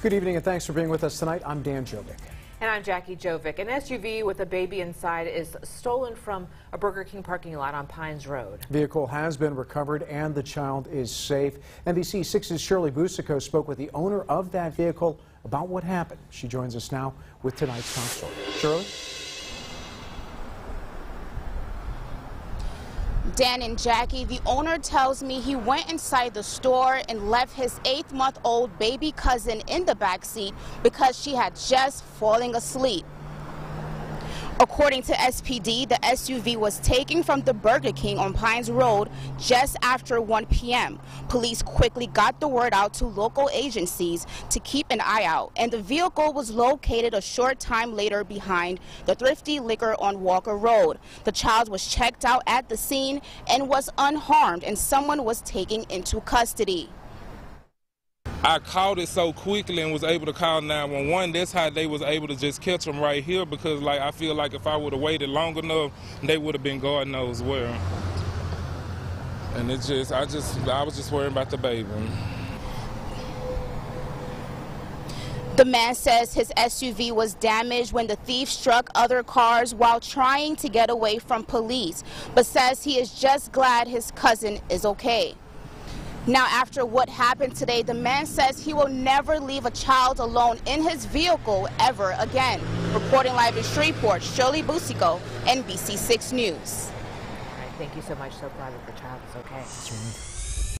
Good evening and thanks for being with us tonight. I'm Dan Jovic. And I'm Jackie Jovic. An SUV with a baby inside is stolen from a Burger King parking lot on Pines Road. Vehicle has been recovered and the child is safe. NBC 6's Shirley Busico spoke with the owner of that vehicle about what happened. She joins us now with tonight's top story. Shirley? Dan and Jackie, the owner tells me he went inside the store and left his eight-month-old baby cousin in the back seat because she had just fallen asleep. According to SPD, the SUV was taken from the Burger King on Pines Road just after 1 p.m. Police quickly got the word out to local agencies to keep an eye out, and the vehicle was located a short time later behind the Thrifty Liquor on Walker Road. The child was checked out at the scene and was unharmed, and someone was taken into custody. I caught it so quickly and was able to call 911. That's how they was able to just catch them right here because like I feel like if I would have waited long enough, they would have been God knows where. And it's just, I just, I was just worrying about the baby. The man says his SUV was damaged when the thief struck other cars while trying to get away from police, but says he is just glad his cousin is okay. Now, after what happened today, the man says he will never leave a child alone in his vehicle ever again. Reporting live in Shreveport, Shirley Busico, NBC 6 News. All right, thank you so much. So glad that the child is okay.